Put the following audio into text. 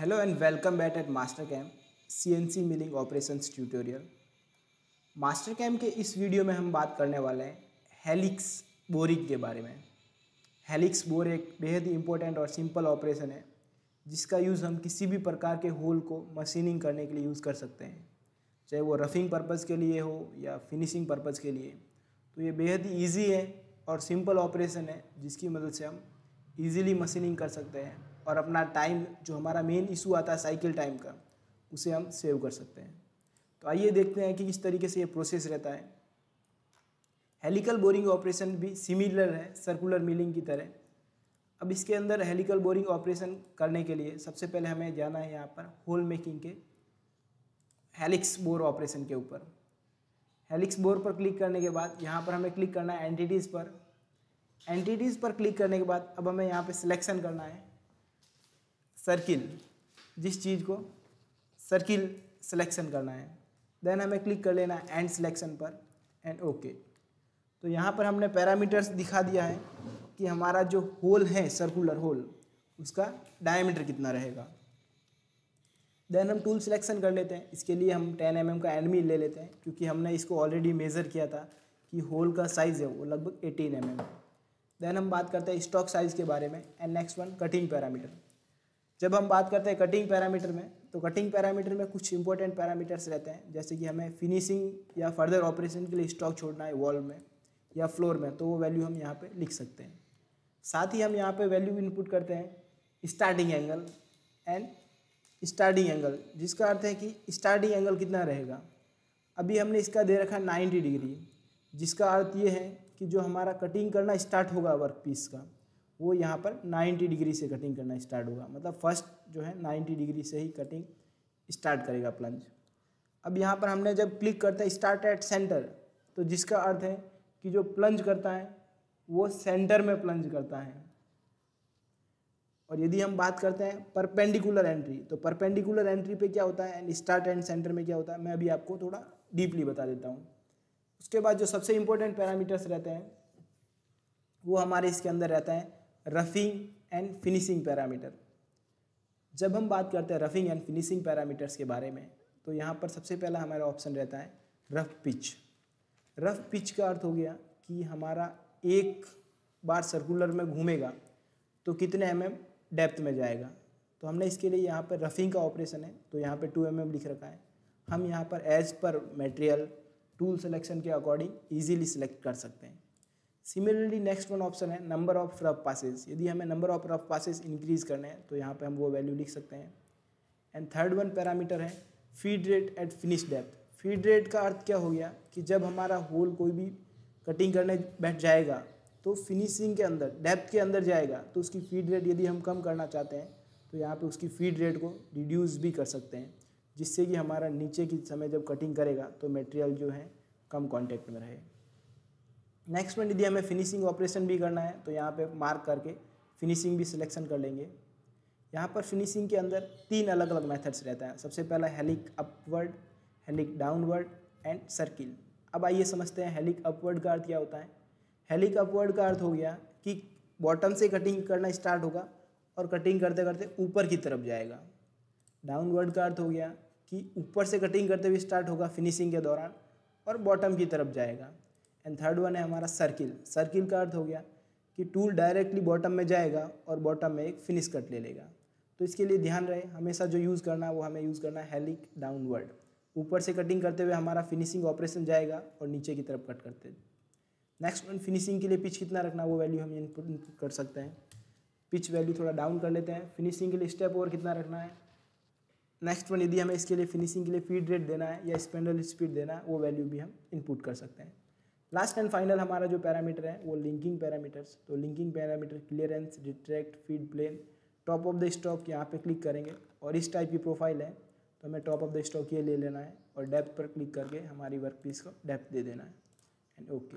Hello and welcome back at Mastercam CNC milling operations tutorial Mastercam के इस video में हम बात करने वाले हैं हेलिक्स बोरिंग के बारे में। हेलिक्स बोर एक बेहद ही इम्पोर्टेंट और सिंपल ऑपरेशन है, जिसका यूज़ हम किसी भी प्रकार के होल को मशीनिंग करने के लिए यूज़ कर सकते हैं। चाहे वो रफिंग पर्पज़ के लिए हो या फिनिशिंग पर्पज़ के लिए तो ये बेहद ही ईजी है और सिंपल ऑपरेशन है, जिसकी मदद से हम इजीली मशीनिंग कर सकते हैं। और अपना टाइम जो हमारा मेन इशू आता है साइकिल टाइम का, उसे हम सेव कर सकते हैं। तो आइए देखते हैं कि किस तरीके से ये प्रोसेस रहता है। हेलिकल बोरिंग ऑपरेशन भी सिमिलर है सर्कुलर मिलिंग की तरह। अब इसके अंदर हेलिकल बोरिंग ऑपरेशन करने के लिए सबसे पहले हमें जाना है यहाँ पर होल मेकिंग के हेलिक्स बोर ऑपरेशन के ऊपर। हेलिक्स बोर पर क्लिक करने के बाद यहाँ पर हमें क्लिक करना है एंटिटीज़ पर। एंटिटीज़ पर क्लिक करने के बाद अब हमें यहाँ पे सिलेक्शन करना है। सर्किल जिस चीज़ को सर्किल सिलेक्शन करना है। देन हमें क्लिक कर लेना है एंड सिलेक्शन पर एंड ओके okay. तो यहाँ पर हमने पैरामीटर्स दिखा दिया है कि हमारा जो होल है सर्कुलर होल उसका डायमीटर कितना रहेगा। देन हम टूल सिलेक्शन कर लेते हैं। इसके लिए हम 10 एम mm का एनमी ले लेते हैं, क्योंकि हमने इसको ऑलरेडी मेज़र किया था कि होल का साइज़ है वो लगभग 18 एम mm देन हम बात करते हैं स्टॉक साइज़ के बारे में and next one cutting parameter जब हम बात करते हैं कटिंग पैरामीटर में तो कटिंग पैरामीटर में कुछ इंपॉर्टेंट पैरामीटर्स रहते हैं, जैसे कि हमें फिनिशिंग या फर्दर ऑपरेशन के लिए स्टॉक छोड़ना है वॉल में या फ्लोर में तो वो वैल्यू हम यहाँ पे लिख सकते हैं। साथ ही हम यहाँ पे वैल्यू इनपुट करते हैं starting angle and starting angle जिसका अर्थ है कि स्टार्टिंग एंगल कितना रहेगा। अभी हमने इसका दे रखा है नाइन्टी डिग्री जिसका अर्थ ये है कि जो हमारा कटिंग करना स्टार्ट होगा वर्क पीस का वो यहाँ पर 90 डिग्री से कटिंग करना स्टार्ट होगा। मतलब फ़र्स्ट जो है 90 डिग्री से ही कटिंग स्टार्ट करेगा प्लंज। अब यहाँ पर हमने जब क्लिक करता है स्टार्ट एट सेंटर तो जिसका अर्थ है कि जो प्लंज करता है, वो सेंटर में प्लंज करता है। और यदि हम बात करते हैं परपेंडिकुलर एंट्री तो परपेंडिकुलर एंट्री पे क्या होता है एंड स्टार्ट एंड सेंटर में क्या होता है, मैं अभी आपको थोड़ा डीपली बता देता हूँ। उसके बाद जो सबसे इम्पोर्टेंट पैरामीटर्स रहते हैं, वो हमारे इसके अंदर रहता है रफिंग एंड फिनिशिंग पैरामीटर जब हम बात करते हैं रफिंग एंड फिनिशिंग पैरामीटर्स के बारे में तो यहाँ पर सबसे पहला हमारा ऑप्शन रहता है रफ पिच रफ पिच का अर्थ हो गया कि हमारा एक बार सर्कुलर में घूमेगा तो कितने एम mm डेप्थ में जाएगा। तो हमने इसके लिए यहाँ पर रफिंग का ऑपरेशन है तो यहाँ पर टू एम mm लिख रखा है। हम यहाँ पर as per material tool selection के अकॉर्डिंग ईजिली सिलेक्ट कर सकते हैं। सिमिलरली नेक्स्ट वन ऑप्शन है नंबर ऑफ़ रफ पासेस यदि हमें number of rough passes increase करने हैं तो यहाँ पे हम वो वैल्यू लिख सकते हैं। एंड थर्ड वन पैरामीटर है feed rate at finish depth feed rate का अर्थ क्या हो गया कि जब हमारा होल कोई भी कटिंग करने बैठ जाएगा तो फिनिशिंग के अंदर डेप्थ के अंदर जाएगा तो उसकी फ़ीड रेट यदि हम कम करना चाहते हैं तो यहाँ पे उसकी फ़ीड रेट को रिड्यूस भी कर सकते हैं, जिससे कि हमारा नीचे की समय जब कटिंग करेगा तो मटेरियल जो है कम कांटेक्ट में रहे। नेक्स्ट में यदि हमें फिनिशिंग ऑपरेशन भी करना है तो यहाँ पे मार्क करके फिनिशिंग भी सिलेक्शन कर लेंगे। यहाँ पर फिनिशिंग के अंदर तीन अलग अलग मेथड्स रहता है। सबसे पहला helix upward, helix downward and circle अब आइए समझते हैं हेलिक अपवर्ड का अर्थ क्या होता है। हेलिक अपवर्ड का अर्थ हो गया कि बॉटम से कटिंग करना स्टार्ट होगा और कटिंग करते करते ऊपर की तरफ़ जाएगा। डाउनवर्ड का अर्थ हो गया कि ऊपर से कटिंग करते हुए स्टार्ट होगा फिनिशिंग के दौरान और बॉटम की तरफ़ जाएगा। एंड थर्ड वन है हमारा सर्किल सर्किल का अर्थ हो गया कि टूल डायरेक्टली बॉटम में जाएगा और बॉटम में एक फिनिश कट ले लेगा। तो इसके लिए ध्यान रहे, हमेशा जो यूज़ करना है वो हमें यूज़ करना है हेलिक डाउनवर्ड ऊपर से कटिंग करते हुए हमारा फिनिशिंग ऑपरेशन जाएगा और नीचे की तरफ़ कट करते नेक्स्ट वन फिनिशिंग के लिए पिच कितना रखना वो वैल्यू हम इनपुट कर सकते हैं। पिच वैल्यू थोड़ा डाउन कर लेते हैं। फिनिशिंग के लिए स्टेप और कितना रखना है? नेक्स्ट वन यदि हमें इसके लिए फिनिशिंग के लिए फ़ीड रेट देना है या स्पेंडल स्पीड देना है, वो वैल्यू भी हम इनपुट कर सकते हैं। लास्ट एंड फाइनल हमारा जो पैरामीटर है, वो लिंकिंग पैरामीटर्स तो linking parameter clearance retract feed plane top of the stock यहाँ पे क्लिक करेंगे और इस टाइप की प्रोफ़ाइल है तो हमें टॉप ऑफ़ द स्टॉक ये ले लेना है और डेप्थ पर क्लिक करके हमारी वर्क पीस को डेप्थ दे देना है। And okay